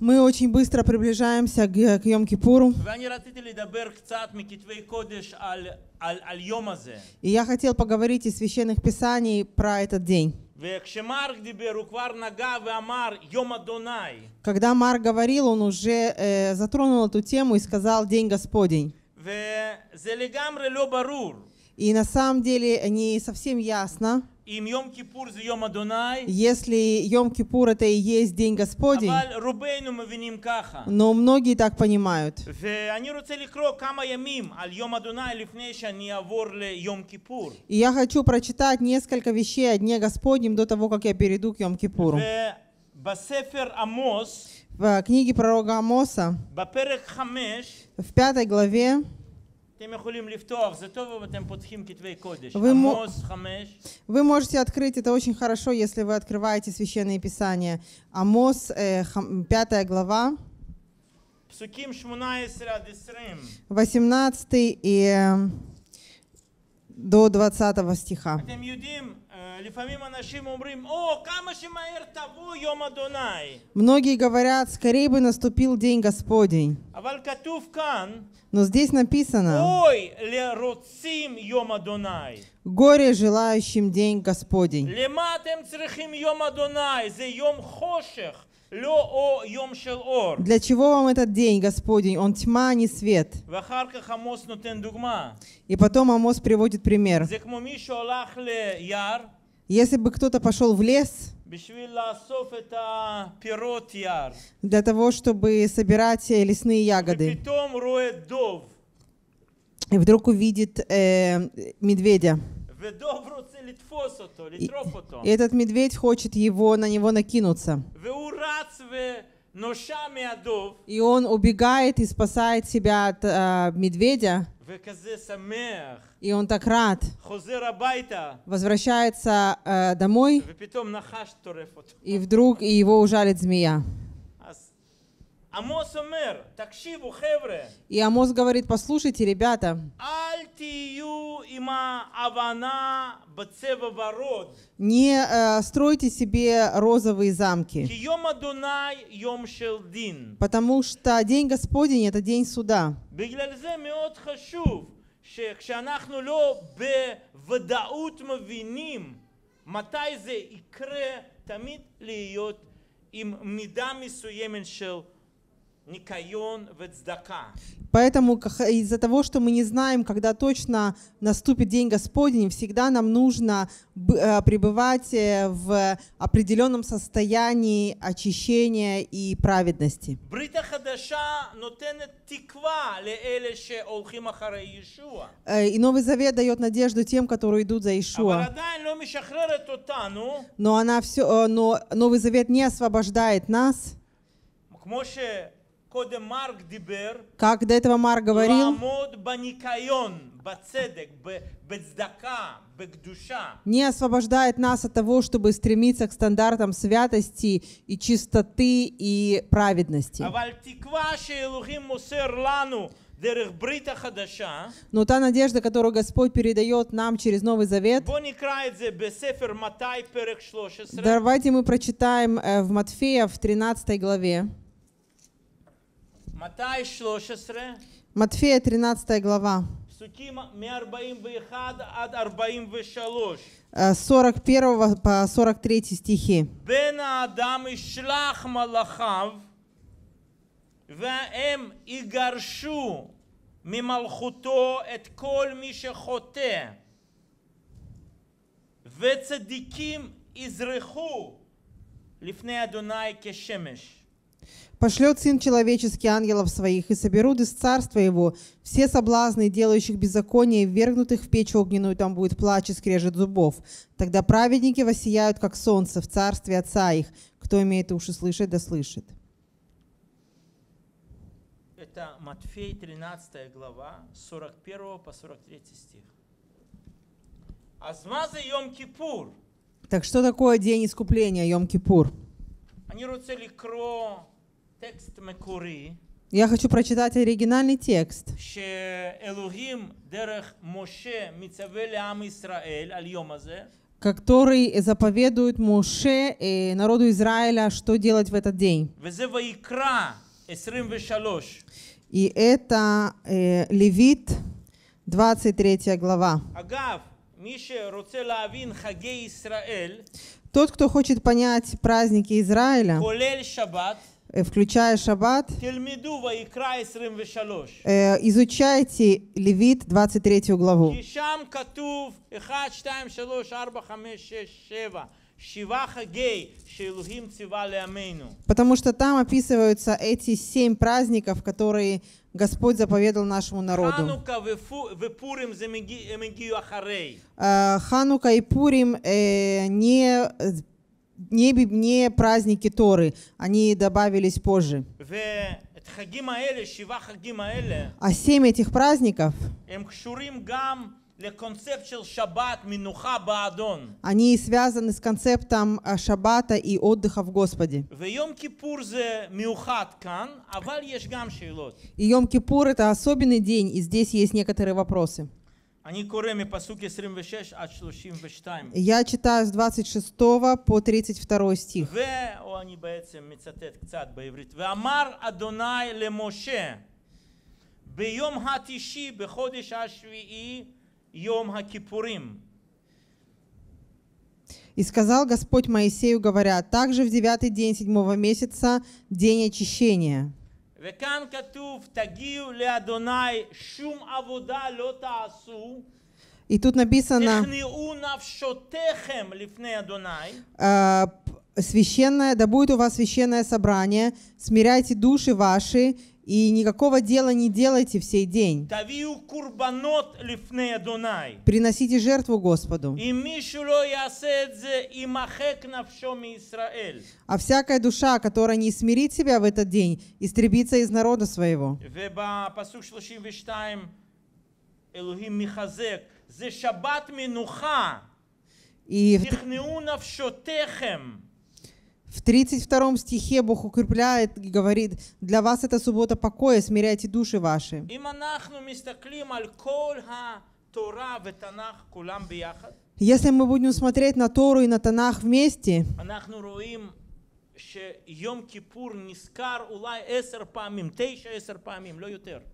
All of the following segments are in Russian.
Мы очень быстро приближаемся к, к Йом-Кипуру. И я хотел поговорить из священных писаний про этот день. Когда Марк говорил, он уже э, затронул эту тему и сказал «День Господень». И на самом деле не совсем ясно, если Йом-Кипур это и есть День Господень, но многие так понимают. И я хочу прочитать несколько вещей о Дне Господнем до того, как я перейду к Йом-Кипуру. В книге пророка Амоса, в пятой главе, вы, можете открыть это очень хорошо, если вы открываете Священное Писание. Амос, э, 5 глава, 18 и э, до 20 стиха. Многие говорят, скорее бы наступил день Господень. Но здесь написано, горе желающим день Господень. Для чего вам этот день, Господень? Он тьма, а не свет. И потом Амос приводит пример. Если бы кто-то пошел в лес для того, чтобы собирать э, лесные ягоды, и вдруг увидит э, медведя, и, и этот медведь хочет его, на него накинуться. И он убегает и спасает себя от э, медведя. И он так рад. Возвращается э, домой. И вдруг и его ужалит змея. И Амос говорит, послушайте, ребята, не э, стройте себе розовые замки, כי יום אדוני יום של דין. потому что День Господень – это День суда. בגלל זה מאוד חשוב שכשאנחנו לא בוודאות מבינים מתי זה יקרה, תמיד להיות עם מידה מסוימת של ניקיון וצדקה. Поэтому ках- из-за того, что мы не знаем, когда точно наступит День Господень, всегда нам нужно б- э, пребывать э, в определенном состоянии очищения и праведности. ברית החדשה נותנת תקווה לאלה שהולכים אחרי ישוע. Э, И Новый Завет дает надежду тем, которые идут за אבל Ишуа. עדיין לא משחררת אותנו, Но, она все, но Новый Завет не освобождает нас. כמו שקודם מרק דיבר, Как до этого Марк говорил, не освобождает нас от того, чтобы стремиться к стандартам святости и чистоты и праведности. Но та надежда, которую Господь передает нам через Новый Завет, давайте мы прочитаем э, в Матфея в 13 главе. מתי 13, Матфея 13 глава, פסוקים מ-41 עד 43. э, с 41 по 43 стихи. בן האדם ישלח מלאכיו, והם יגרשו ממלכותו את כל מי שחוטא, וצדיקים יזרחו לפני אדוני כשמש. Пошлет Сын Человеческий ангелов своих, и соберут из царства его все соблазны, делающих беззаконие, и ввергнутых в печь огненную, там будет плач и скрежет зубов. Тогда праведники воссияют, как солнце, в царстве Отца их. Кто имеет уши слышать, да слышит». Это Матфей, 13 глава, 41 по 43 стих. Азмазы Йом-Кипур. Так что такое день искупления Йом-Кипур? Они руцели кровь. Я хочу прочитать оригинальный текст. который заповедует Моше и народу Израиля, что делать в этот день. И это э, Левит, 23 глава. Тот, кто хочет понять праздники Израиля, Э, включая шаббат, э, изучайте Левит 23 главу. Потому что там описываются эти семь праздников, которые Господь заповедал нашему народу. Ханука э, и Пурим не не, не праздники Торы, они добавились позже. А семь этих праздников они связаны с концептом э, шаббата и отдыха в Господе. И Йом-Кипур это особенный день, и здесь есть некоторые вопросы. Я читаю с 26 по 32 стих. ו... או אני בעצם מצטט קצת בעברית. ואמר אדוני למשה ביום התשיעי בחודש השביעי יום הכיפורים. «И сказал Господь Моисею, говоря, также в девятый день седьмого месяца день очищения». וכאן כתוב תגיעו לאדוני שום עבודה לא תעשו И тут написано תכנעו נפשותיכם לפני אדוני э, п- священное, да будет у вас священное собрание, смиряйте души ваши, и никакого дела не делайте в день. Приносите жертву Господу. А всякая душа, которая не смирит себя в этот день, истребится из народа своего. И в... В 32 стихе Бог укрепляет и говорит, для вас это суббота покоя, смиряйте души ваши. Если мы будем смотреть на Тору и на Танах вместе,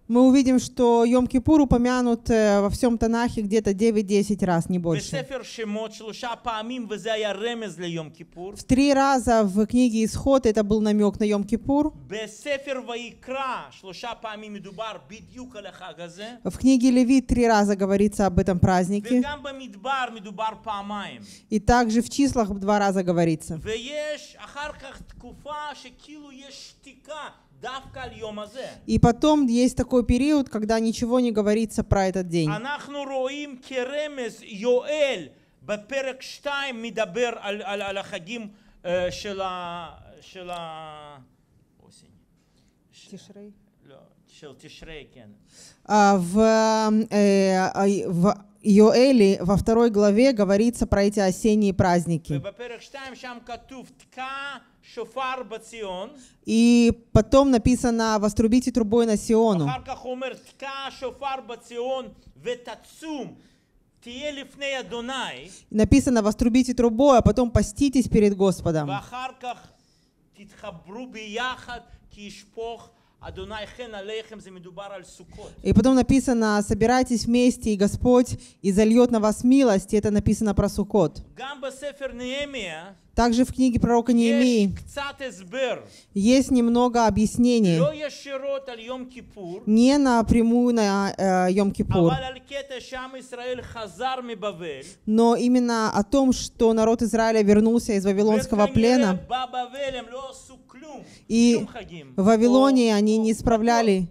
мы увидим, что Йом-Кипур упомянут э, во всем Танахе где-то 9-10 раз, не больше. В три раза в книге Исход это был намек на Йом-Кипур. В книге Левит три раза говорится об этом празднике. И также в числах два раза говорится. ויש אחר כך תקופה שכאילו יש שתיקה דווקא על יום הזה. И потом есть такой период, когда ничего не говорится про этот день. אנחנו רואים כרמז יואל בפרק 2 מדבר על, על, על החגים אה, של ה... של ה... אוסין. לא, של תשרי, כן. А В, э, а, в Йоэле во второй главе говорится про эти осенние праздники. ובפרק 2 שם כתוב תקע שופר בציון, И потом написано «Вострубите трубой на Сиону». אחר כך הוא אומר תקע שופר בציון ותצום תהיה לפני אדוני, Написано «Вострубите трубой», а потом «Поститесь перед Господом». ואחר כך תתחברו ביחד כי ישפוך И потом написано, собирайтесь вместе, и Господь изольет на вас милость. И это написано про Сукот. Также в книге пророка Неемии есть немного объяснений. Не напрямую на э, Йом-Кипур, но именно о том, что народ Израиля вернулся из Вавилонского плена. И в Вавилонии они не справляли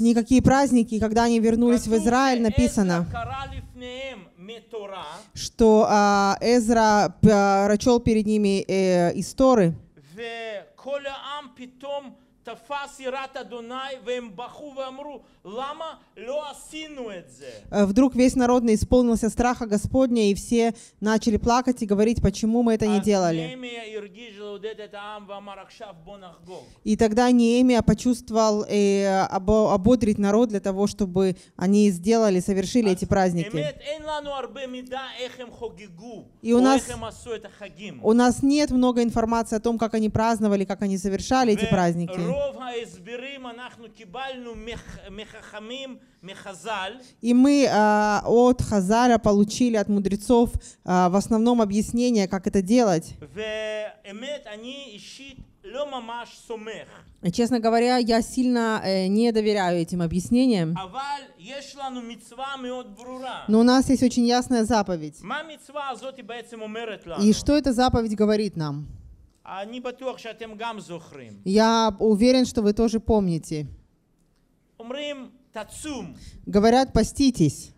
никакие праздники. Когда они вернулись в Израиль, написано, что а, Эзра а, прочел перед ними э, исторы. Э, вдруг весь народ исполнился страха Господня, и все начали плакать и говорить, почему мы это не делали. И тогда Неемия почувствовал э, и ободрить народ для того, чтобы они сделали, совершили эти праздники. И у нас, у нас нет много информации о том, как они праздновали, как они совершали эти праздники. И мы э, от Хазара получили, от мудрецов, э, в основном объяснение, как это делать. Честно говоря, я сильно э, не доверяю этим объяснениям. Но у нас есть очень ясная заповедь. И что эта заповедь говорит нам? Я уверен, что вы тоже помните. Говорят, поститесь.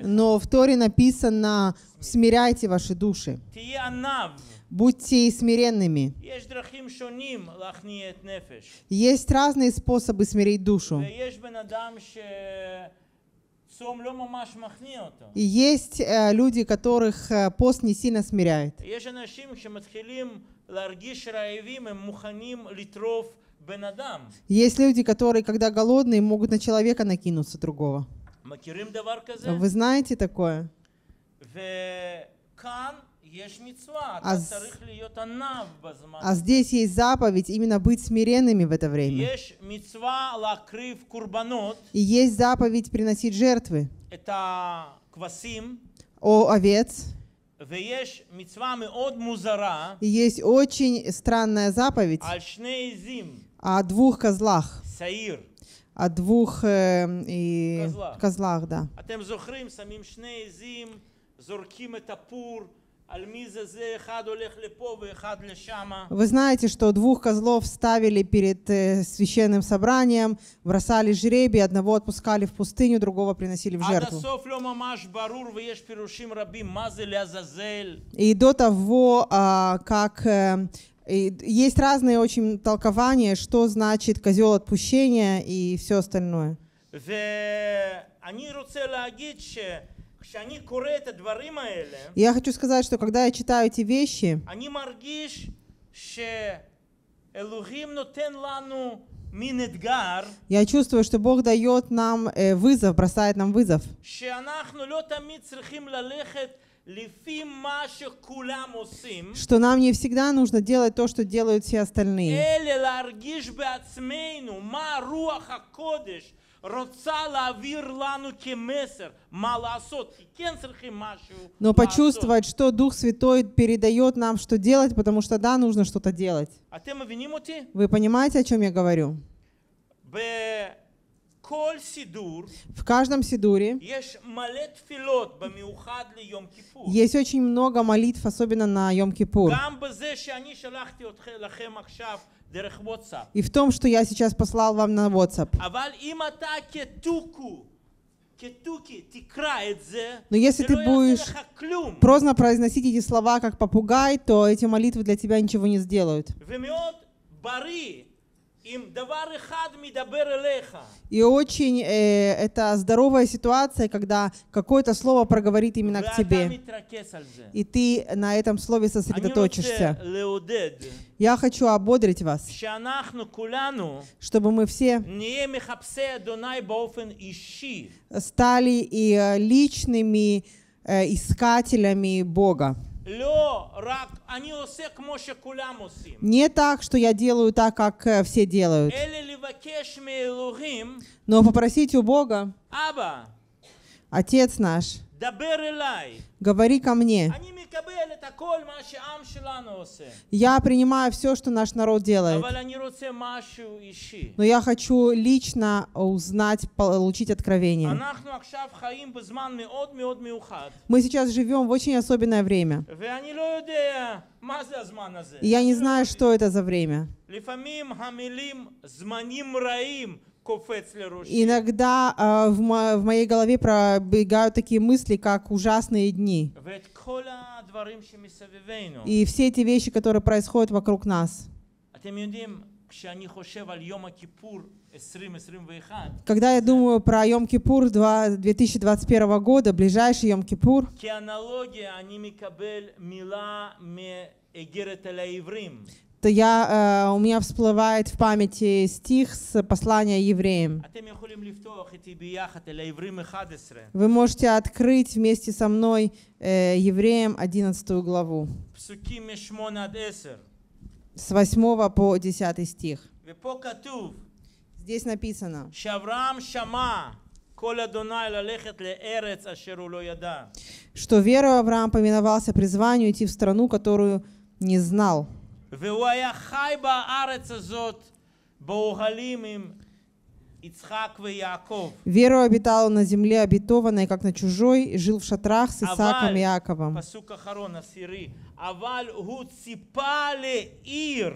Но в Торе написано «смиряйте ваши души». Будьте смиренными. Есть разные способы смирить душу. И есть э, люди, которых э, пост не сильно смиряет. Есть люди, которые, когда голодные, могут на человека накинуться другого. Вы знаете такое? А, с... а здесь есть заповедь именно быть смиренными в это время. И есть заповедь приносить жертвы. О овец. И есть очень странная заповедь о двух козлах. О двух э, и... козлах, да. אתם זוכרים, שמים שני עזים, זורקים את הפור, על מי זה זה, אחד הולך לפה ואחד לשמה. Вы знаете, что двух козлов ставили перед э, священным собранием, бросали жребий, одного отпускали в пустыню, другого приносили в עד жертву. הסוף לא ממש ברור ויש פירושים רבים מה זה לעזאזל. И до того, а, как э, и есть разные очень толкования, что значит козел отпущения и все остальное. ואני רוצה להגיד שכשאני Я хочу сказать, что когда я читаю эти вещи, я чувствую, что Бог дает нам э, вызов, бросает нам вызов. Что нам не всегда нужно делать то, что делают все остальные. Но почувствовать, что Дух Святой передает нам, что делать, потому что да, нужно что-то делать. Вы понимаете, о чем я говорю? В каждом сидуре есть очень много молитв, особенно на Йом-Кипур и в том, что я сейчас послал вам на WhatsApp. Но если ты будешь прозно произносить эти слова как попугай, то эти молитвы для тебя ничего не сделают. И очень э, это здоровая ситуация, когда какое-то слово проговорит именно к тебе. И ты на этом слове сосредоточишься. Я хочу ободрить вас, чтобы мы все стали и личными э, искателями Бога. Не так, что я делаю так, как э, все делают. Но попросить у Бога, Отец наш, Говори ко мне. Я принимаю все, что наш народ делает. Но я хочу лично узнать, получить откровение. Мы сейчас живем в очень особенное время. И я не знаю, что это за время. Иногда э, в, мо в моей голове пробегают такие мысли, как ужасные дни. И все эти вещи, которые происходят вокруг нас. Когда я думаю про Йом Кипур 2021 года, ближайший Йом Кипур, то я, э, у меня всплывает в памяти стих с послания евреям. Вы можете открыть вместе со мной э, евреям 11 главу с 8 по 10 стих. Здесь написано, что вера Авраам поминовался призванию идти в страну, которую не знал. והוא היה חי בארץ הזאת באוהלים עם יצחק ויעקב. Верою обитал он на земле обетованной, как на чужой, и жил в шатрах с Исааком אבל, и Иаковом. פסוק אחרון, עשירי, אבל הוא ציפה לעיר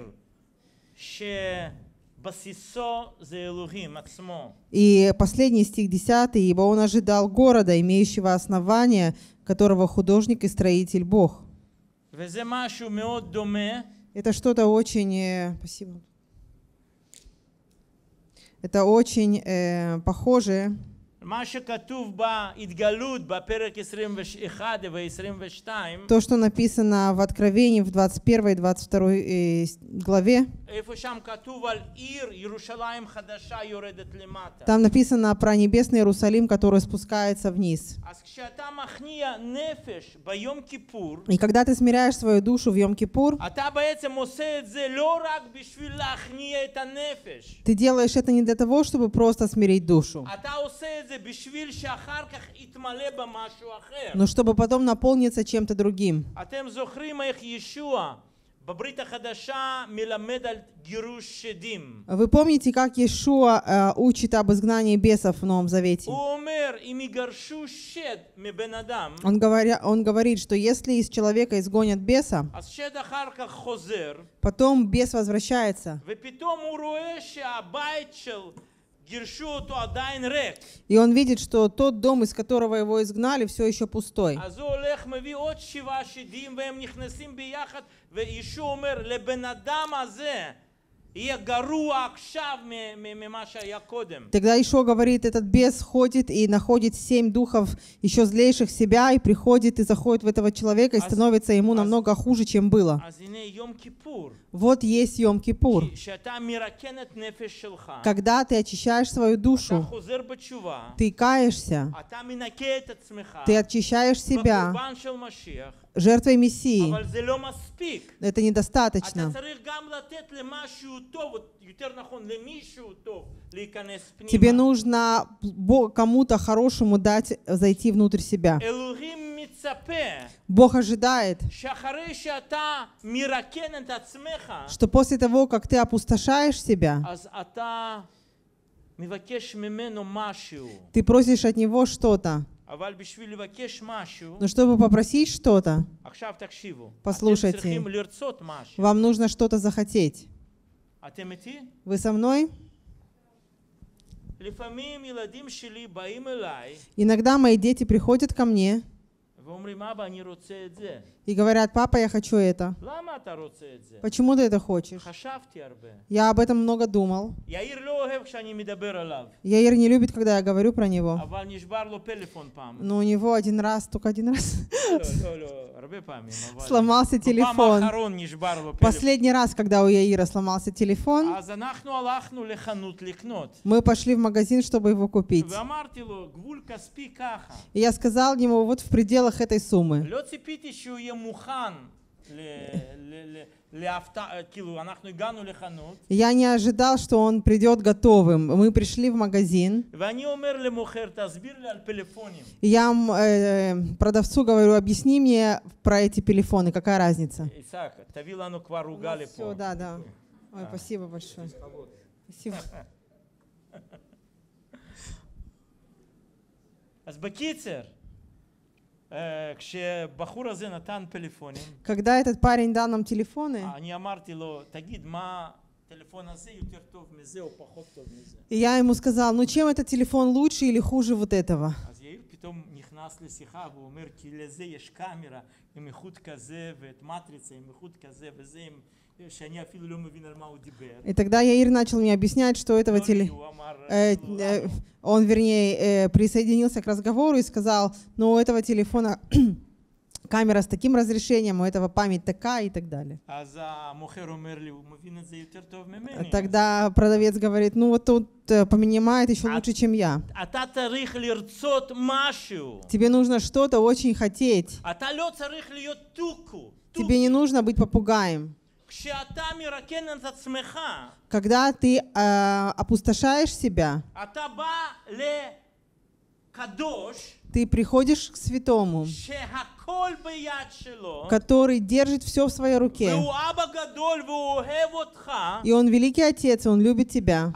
שבסיסו זה אלוהים עצמו. И последний стих 10, «Ибо он ожидал города, имеющего основание, которого художник и строитель Бог». וזה משהו מאוד דומה это что-то очень... э, спасибо. Это очень э, похоже то, что написано в Откровении в 21 и 22 э, главе, там написано про небесный Иерусалим, который спускается вниз. И когда ты смиряешь свою душу в Йом-Кипур, ты делаешь это не для того, чтобы просто смирить душу но чтобы потом наполниться чем-то другим. Вы помните, как Иешуа э, учит об изгнании бесов в Новом Завете? Он, говоря, он говорит, что если из человека изгонят беса, потом бес возвращается. И он видит, что тот дом, из которого его изгнали, все еще пустой. Тогда еще говорит, этот бес ходит и находит семь духов еще злейших себя и приходит и заходит в этого человека и становится ему намного хуже, чем было. Вот есть Йом-Кипур. Когда ты очищаешь свою душу, ты каешься, ты очищаешь себя жертвой Мессии. Это недостаточно. Тебе нужно кому-то хорошему дать э, зайти внутрь себя. Бог ожидает, что после того, как ты опустошаешь себя, ты просишь от Него что-то. Но чтобы попросить что-то, послушайте, вам нужно что-то захотеть. Вы со мной? Иногда мои дети приходят ко мне, и говорят, папа, я хочу это. Почему ты это хочешь? Я об этом много думал. Яир не любит, когда я говорю про него. Но у него один раз, только один раз, сломался телефон. Последний раз, когда у Яира сломался телефон, мы пошли в магазин, чтобы его купить. И я сказал ему, вот в пределах этой суммы. לא ציפיתי שהוא יהיה מוכן ל- ל- ל- להפתעה, כאילו, אנחנו הגענו לחנות, Я не ожидал, что он придет готовым. Мы пришли в магазин. ואני אומר למוכר, תסביר לי על פלאפונים. И я м, э, продавцу говорю, объясни мне про эти телефоны, какая разница. יצחק, תביא לנו כבר עוגה Все, לפה. да, да. Ой, спасибо большое. Спасибо. אז בקיצר, Когда этот парень дал нам телефоны, אני אמרתי לו, תגיד, מה הטלפון הזה יותר טוב מזה או פחות טוב מזה? и я ему сказал, ну чем этот телефон лучше или хуже вот этого? אז יאיר פתאום נכנס נכנס לשיחה והוא אומר, כי לזה יש קאמרה עם איכות כזה, ואת מטריצה עם איכות כזה וזה, עם... и тогда Яир начал мне объяснять, что этого теле... Э, э, он, вернее, э, присоединился к разговору и сказал, но у этого телефона камера с таким разрешением, у этого память такая и так далее. Тогда продавец говорит, ну вот тут э, поменимает еще лучше, чем я. Тебе нужно что-то очень хотеть. Тебе не нужно быть попугаем когда ты э, опустошаешь себя, ты приходишь к святому, который держит все в своей руке, и он великий отец, он любит тебя,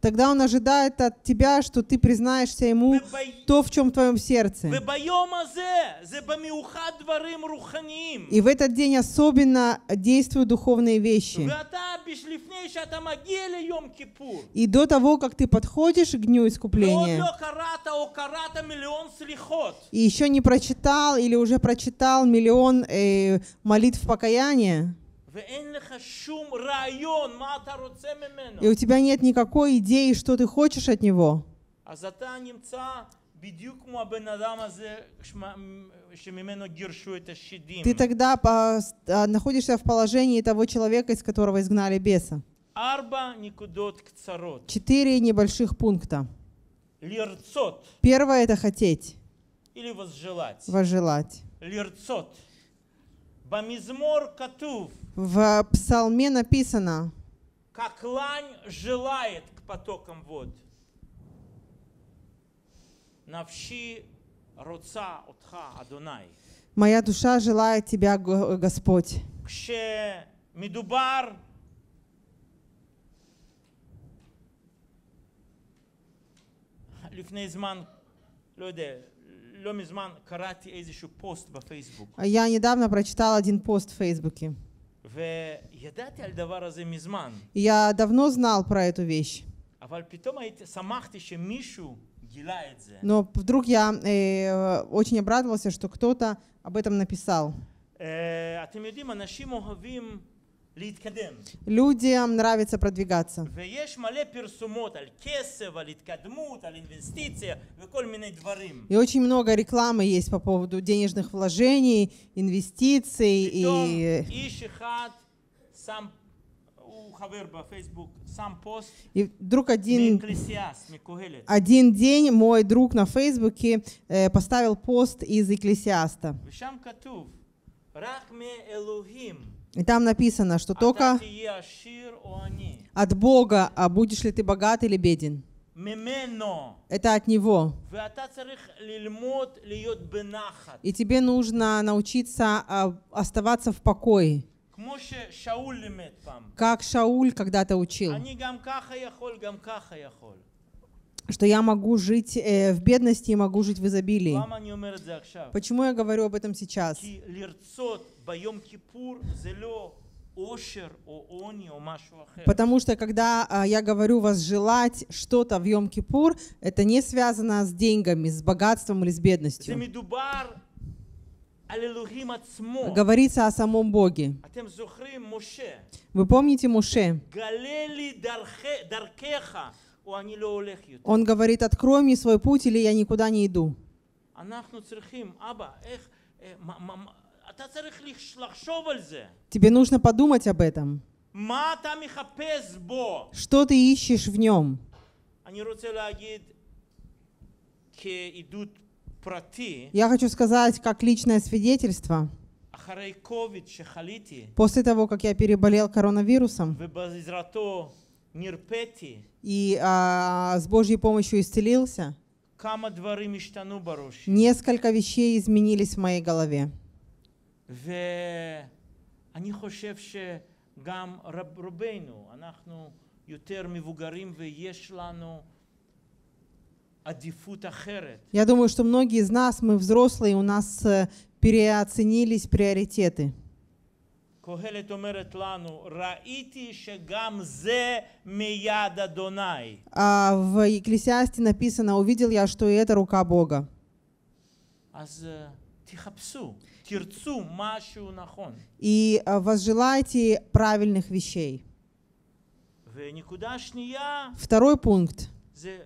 Тогда он ожидает от тебя, что ты признаешься ему то, в чем в твоем сердце. И в этот день особенно действуют духовные вещи. И до того, как ты подходишь к дню искупления, и еще не прочитал или уже прочитал миллион э, молитв покаяния, и у тебя нет никакой идеи, что ты хочешь от него. Ты тогда по, а, находишься в положении того человека, из которого изгнали беса. Четыре небольших пункта. Первое — это хотеть. Или возжелать. Возжелать. Лирцот. במזמור כתוב, В псалме написано, как лань желает к потокам вод. נפשי רוצה אותך, אדוני. «Моя душа желает тебя, Го- Господь». כשמדובר לפני זמן, לא יודע, Я недавно прочитал один пост в Фейсбуке. וידעתי על דבר הזה מזמן, И Я давно знал про эту вещь, אבל פתאום הייתי, שמחתי שמישהו גילה את זה. но вдруг я э, очень обрадовался, что кто-то об этом написал. אה, אתם יודעים, אנשים אוהבים להתקדם, Людям нравится продвигаться. И очень много рекламы есть по поводу денежных вложений, инвестиций и... И вдруг один, один день мой друг на Фейсбуке э, поставил пост из Экклесиаста. И там написано, что только от Бога, а будешь ли ты богат или беден. Это от Него. И тебе нужно научиться а, оставаться в покое. Как Шауль когда-то учил что я могу жить э, в бедности и могу жить в изобилии. Почему я говорю об этом сейчас? Потому что когда а, я говорю вас желать что-то в Йом-Кипур, это не связано с деньгами, с богатством или с бедностью. Говорится о самом Боге. Вы помните Муше? Он говорит, открой мне свой путь, или я никуда не иду. Тебе нужно подумать об этом. Что ты ищешь в нем? Я хочу сказать, как личное свидетельство, после того, как я переболел коронавирусом, и а, с Божьей помощью исцелился, כמה דברים השתנו בראש. несколько вещей изменились в моей голове. ואני חושב שגם רב, רובנו, אנחנו יותר מבוגרים ויש לנו עדיפות אחרת. Я думаю, что многие из нас, мы взрослые, у нас э, переоценились приоритеты. קהלת אומרת לנו, ראיתי שגם זה מיד אדוני. А в Екклесиасте написано, увидел я, что и это рука Бога. אז אה, תחפשו, תרצו משהו נכון. И а, возжелайте правильных вещей. ונקודה שנייה Второй пункт זה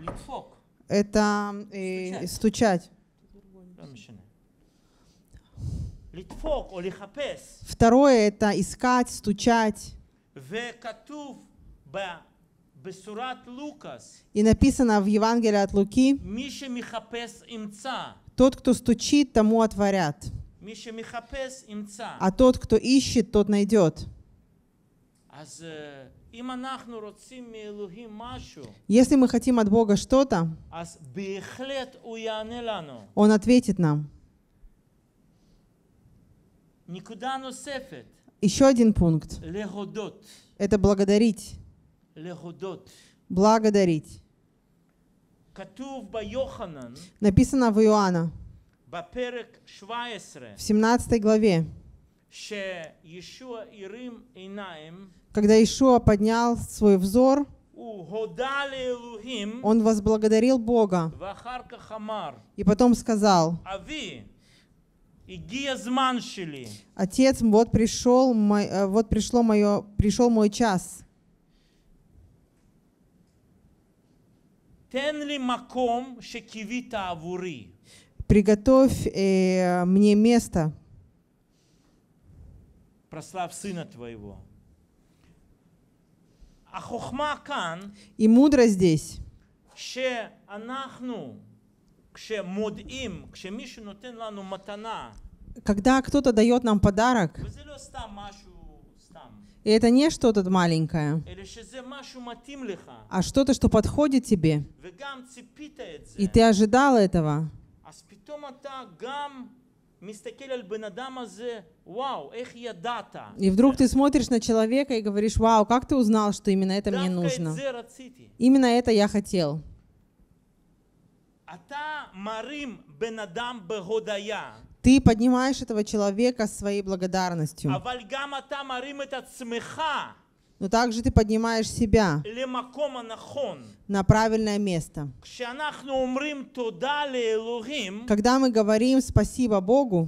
לדפוק. – это э, стучать. לא משנה. Второе — это искать, стучать. И написано в Евангелии от Луки, «Тот, кто стучит, тому отворят, а тот, кто ищет, тот найдет». Если мы хотим от Бога что-то, Он ответит нам. Еще один пункт. Это благодарить. Благодарить. Написано в Иоанна. В 17 главе, когда Иешуа поднял свой взор, он возблагодарил Бога. И потом сказал, Отец, вот пришел, э, вот пришло мое, пришел мой час. Приготовь э, мне место. Прослав сына твоего. И мудрость здесь, что когда кто-то дает нам подарок, и это не что-то маленькое, а что-то, что подходит тебе, и ты ожидал этого, и вдруг ты смотришь на человека и говоришь, вау, как ты узнал, что именно это мне нужно? Именно это я хотел. Ты поднимаешь этого человека своей благодарностью. Но также ты поднимаешь себя на правильное место. Когда мы говорим спасибо Богу,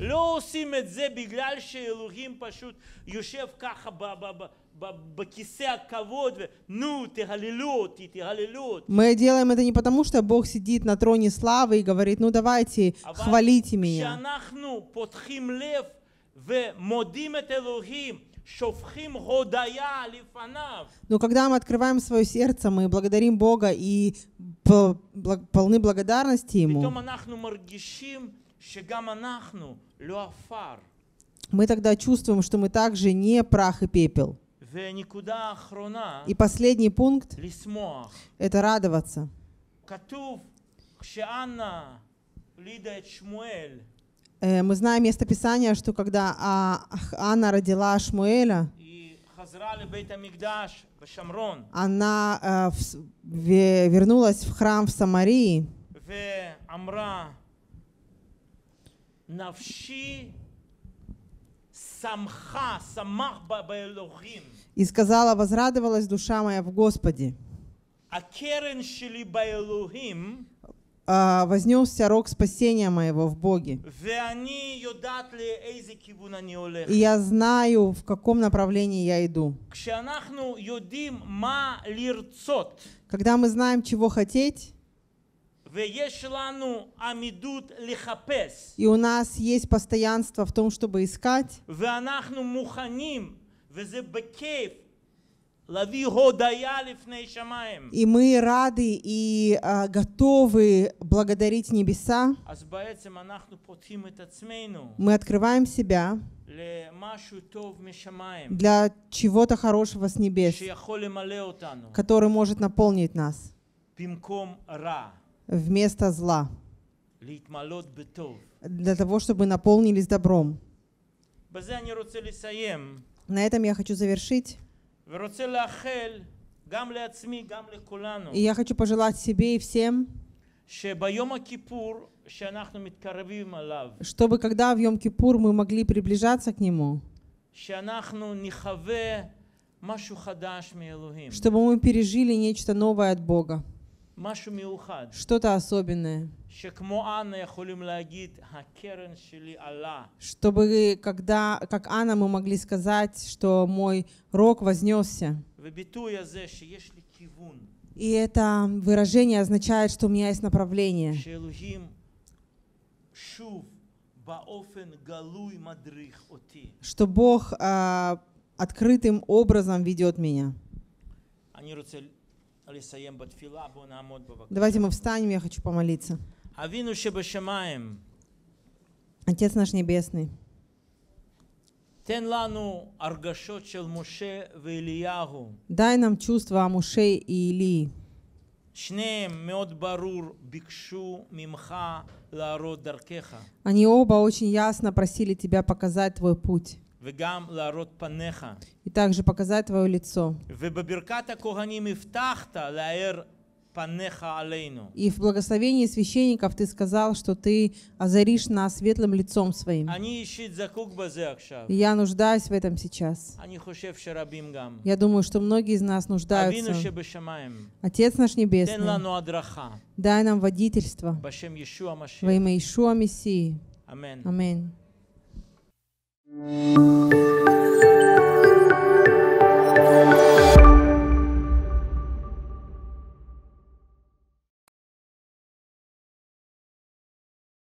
לא עושים את זה בגלל שאלוהים פשוט יושב ככה ב- ב- ב- ב- בכיסא הכבוד, ונו, תהללו אותי, תהללו אותי. мы делаем это не потому, что Бог сидит на троне славы и говорит, ну давайте, אבל хвалите меня. כשאנחנו פותחים לב ומודים את אלוהים, שופכים הודיה לפניו, Но когда мы открываем свое сердце, мы благодарим Бога и по- бла- полны благодарности Ему, פתאום אנחנו מרגישים שגם אנחנו לא עפר. мы тогда чувствуем, что мы также не прах и пепел. И последний пункт — это радоваться. Э, мы знаем место Писания, что когда а, Анна родила Шмуэля, она э, вернулась в храм в Самарии, и сказала, возрадовалась душа моя в Господе. А, Вознесся рог спасения моего в Боге. И я знаю, в каком направлении я иду. Когда мы знаем, чего хотеть, и у нас есть постоянство в том, чтобы искать. И мы рады и а, готовы благодарить небеса. Мы открываем себя для чего-то хорошего с небес, который может наполнить нас вместо зла. Для того, чтобы наполнились добром. На этом я хочу завершить. И я хочу пожелать себе и всем, чтобы когда в Йом-Кипур мы могли приближаться к Нему, чтобы мы пережили нечто новое от Бога что-то особенное. Чтобы, когда, как Анна, мы могли сказать, что мой рог вознесся. И это выражение означает, что у меня есть направление, что Бог э, открытым образом ведет меня. Давайте мы встанем, я хочу помолиться. אבינו שבשמיים, Отец наш Небесный, תן לנו הרגשות של משה ואליהו. дай нам чувства Амушей и Илии. שניהם מאוד ברור ביקשו ממך להראות דרכך Они оба очень ясно просили Тебя показать Твой путь וגם להראות פניך. И также показать Твое лицо. И в благословении священников ты сказал, что ты озаришь нас светлым лицом своим. Я нуждаюсь в этом сейчас. Я думаю, что многие из нас нуждаются. Отец наш Небесный, дай нам водительство во имя Ишуа Мессии. Аминь. Аминь.